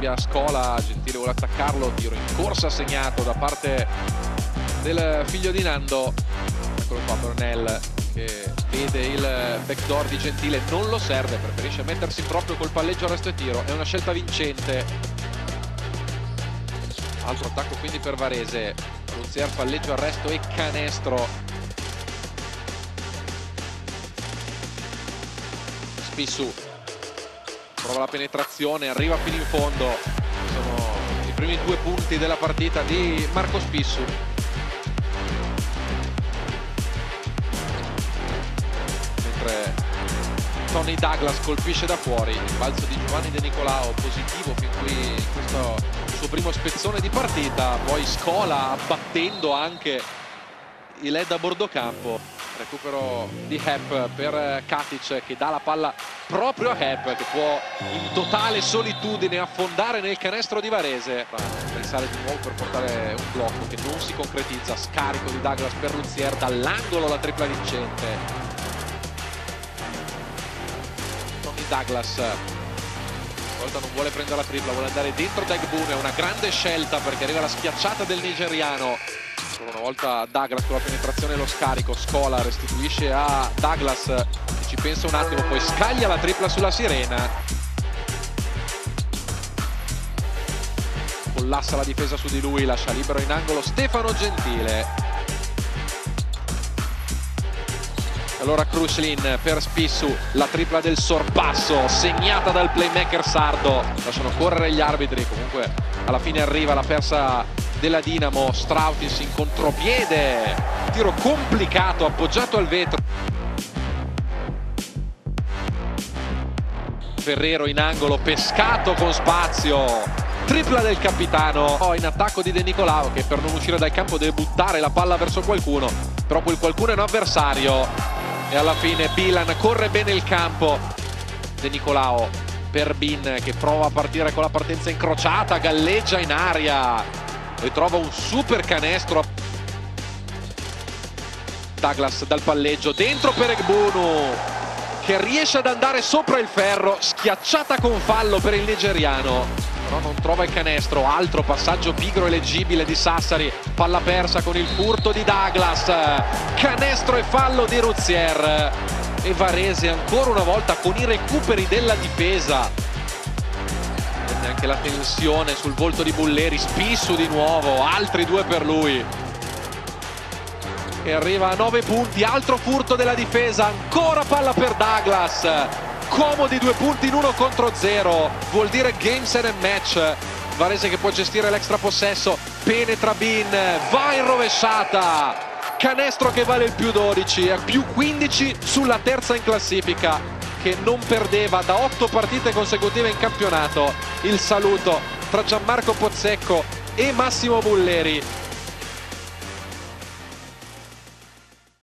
cambia Scola, Gentile vuole attaccarlo, tiro in corsa segnato da parte del figlio di Nando. Eccolo qua Brunel che vede il backdoor di Gentile, non lo serve, preferisce mettersi proprio col palleggio arresto e tiro, è una scelta vincente. Altro attacco quindi per Varese, Luzier palleggio arresto e canestro. Spissu prova la penetrazione, arriva fino in fondo. Sono i primi due punti della partita di Marco Spissu. Mentre Tony Douglas colpisce da fuori, il balzo di Giovanni De Nicolao positivo fin qui in questo suo primo spezzone di partita, poi Scola abbattendo anche il led a bordo campo recupero di Hep per Katic che dà la palla proprio a Hep che può in totale solitudine affondare nel canestro di Varese. Pensare di nuovo per portare un blocco che non si concretizza scarico di Douglas per Luzier dall'angolo la tripla vincente. Tony Douglas volta non vuole prendere la tripla vuole andare dentro Dagbun è una grande scelta perché arriva la schiacciata del nigeriano Ancora una volta Douglas con la penetrazione e lo scarico, Scola restituisce a Douglas che ci pensa un attimo, poi scaglia la tripla sulla sirena. Collassa la difesa su di lui, lascia libero in angolo Stefano Gentile. Allora Kruslin per Spissu, la tripla del sorpasso segnata dal playmaker sardo. Lasciano correre gli arbitri, comunque alla fine arriva la persa della Dinamo, Strautis in contropiede, tiro complicato appoggiato al vetro. Ferrero in angolo, pescato con spazio, tripla del capitano. Oh, in attacco di De Nicolao che per non uscire dal campo deve buttare la palla verso qualcuno, però quel qualcuno è un avversario. E alla fine Bilan corre bene il campo. De Nicolao per Bin che prova a partire con la partenza incrociata, galleggia in aria e trova un super canestro. Douglas dal palleggio dentro per Egbunu che riesce ad andare sopra il ferro schiacciata con fallo per il nigeriano. Però non trova il canestro altro passaggio pigro e leggibile di Sassari. Palla persa con il furto di Douglas. Canestro e fallo di Ruzier. E Varese ancora una volta con i recuperi della difesa anche la tensione sul volto di Bulleri, Spissu di nuovo, altri due per lui. E arriva a 9 punti, altro furto della difesa, ancora palla per Douglas. Comodi due punti in uno contro zero, vuol dire game set and match. Varese che può gestire l'extra possesso, penetra Bin, va in rovesciata. Canestro che vale il più 12, è più 15 sulla terza in classifica che non perdeva da otto partite consecutive in campionato. Il saluto tra Gianmarco Pozzecco e Massimo Bulleri